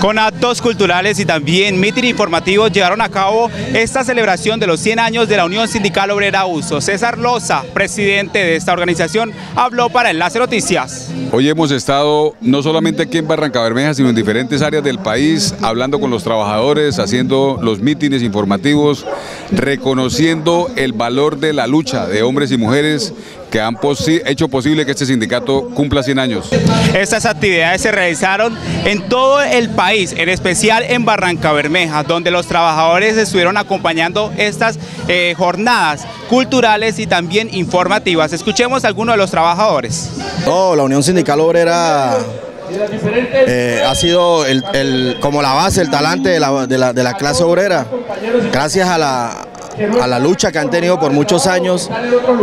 Con actos culturales y también mitin informativos llevaron a cabo esta celebración de los 100 años de la Unión Sindical Obrera Uso. César Loza, presidente de esta organización, habló para Enlace Noticias. Hoy hemos estado no solamente aquí en Barranca Bermeja, sino en diferentes áreas del país, hablando con los trabajadores, haciendo los mítines informativos, reconociendo el valor de la lucha de hombres y mujeres que han hecho posible que este sindicato cumpla 100 años. Estas actividades se realizaron en todo el país, en especial en Barranca Bermeja, donde los trabajadores estuvieron acompañando estas eh, jornadas culturales y también informativas. Escuchemos a algunos de los trabajadores. Oh, la Unión Sindical Obrera eh, ha sido el, como la base, el talante de la, de la clase obrera. Gracias a la, a la lucha que han tenido por muchos años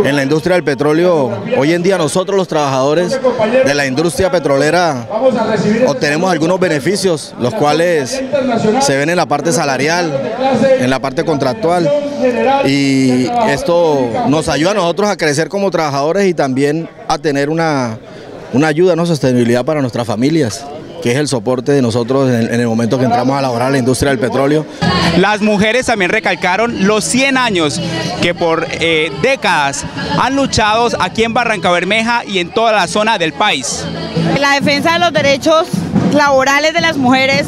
en la industria del petróleo. Hoy en día nosotros los trabajadores de la industria petrolera obtenemos algunos beneficios, los cuales se ven en la parte salarial, en la parte contractual. Y esto nos ayuda a nosotros a crecer como trabajadores y también a tener una, una ayuda, una sostenibilidad para nuestras familias que es el soporte de nosotros en el, momento que entramos a laborar la industria del petróleo. Las mujeres también recalcaron los 100 años que por eh, décadas han luchado aquí en Barranca Bermeja y en toda la zona del país. La defensa de los derechos laborales de las mujeres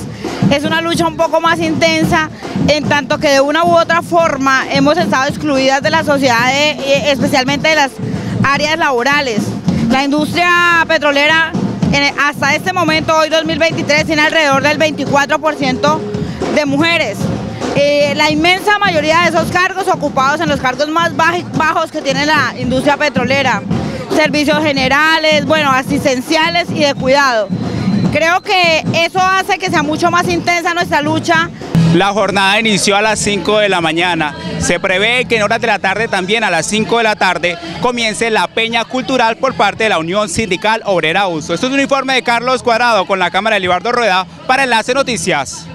es una lucha un poco más intensa en tanto que de una u otra forma hemos estado excluidas de la sociedad, eh, especialmente de las áreas laborales. La industria petrolera hasta este momento, hoy 2023, tiene alrededor del 24% de mujeres. Eh, la inmensa mayoría de esos cargos ocupados en los cargos más bajos que tiene la industria petrolera. Servicios generales, bueno, asistenciales y de cuidado. Creo que eso hace que sea mucho más intensa nuestra lucha. La jornada inició a las 5 de la mañana. Se prevé que en horas de la tarde, también a las 5 de la tarde, comience la peña cultural por parte de la Unión Sindical Obrera Uso. Esto es un informe de Carlos Cuadrado con la cámara de Libardo Rueda para Enlace Noticias.